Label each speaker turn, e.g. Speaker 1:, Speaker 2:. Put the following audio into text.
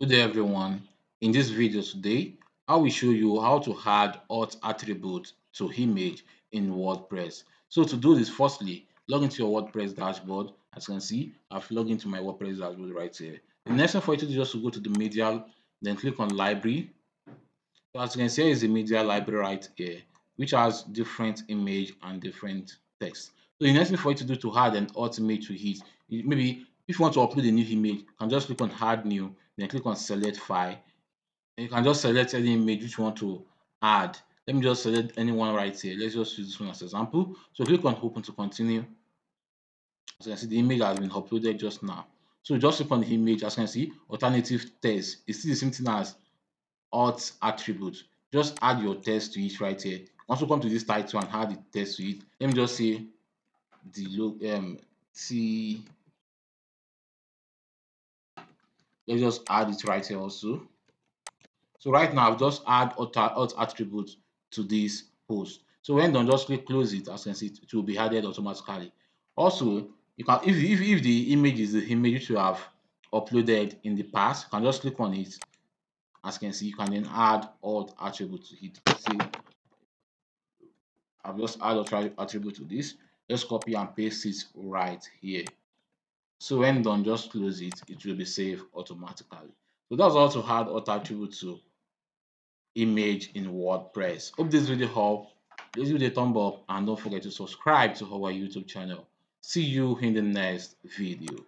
Speaker 1: Good day everyone. In this video today, I will show you how to add alt attribute to image in WordPress. So to do this, firstly, log into your WordPress dashboard. As you can see, I've logged into my WordPress dashboard right here. The next thing for you to do is just to go to the media, then click on library. So as you can see, is the media library right here, which has different image and different text. So the next thing for you to do to add an alt image to it, maybe if you want to upload a new image, you can just click on add new, then click on select file. And you can just select any image which you want to add. Let me just select anyone right here. Let's just use this one as example. So click on open to continue. As you can see, the image has been uploaded just now. So just click on the image. As you can see, alternative text. It's still the same thing as alt attribute. Just add your text to it right here. Once you come to this title and add the text to it. Let me just say the um T let's just add it right here also. So right now I've just add alt attribute to this post. So when done, just click close it. As you can see, it will be added automatically. Also, you can if if, if the image is the image which you have uploaded in the past, you can just click on it. As you can see, you can then add alt attribute to it. See, I've just added attribute to this. Just copy and paste it right here. So when done, just close it, it will be saved automatically. So that's how to add alt attribute to image in WordPress. Hope this video helped. Please give it a thumb up and don't forget to subscribe to our YouTube channel. See you in the next video.